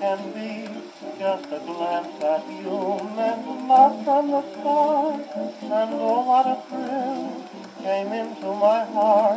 can be just a glance at you meant love from the sky, and oh, what a thrill came into my heart.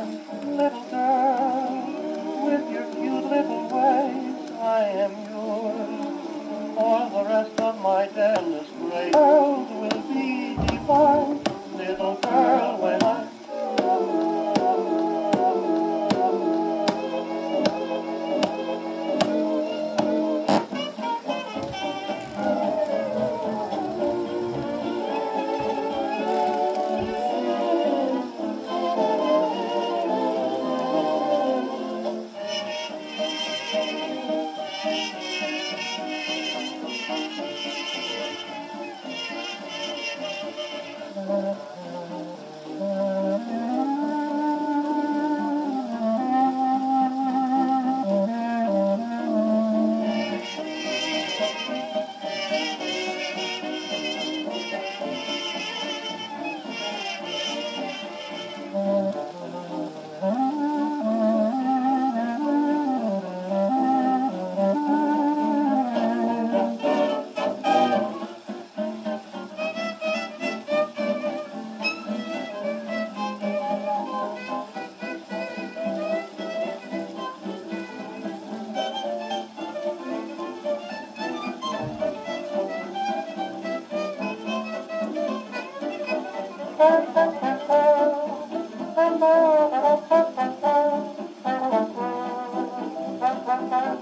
Thank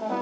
you.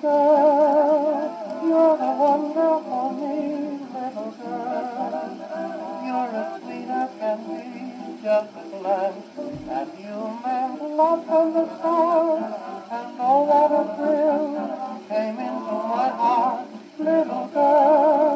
girl, you're a for me, little girl. You're as sweet as can just a glance that you, man. Love from the stars, and all that a thrill came into my heart, little girl.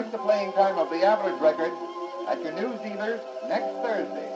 twice the playing time of the average record at your news next Thursday.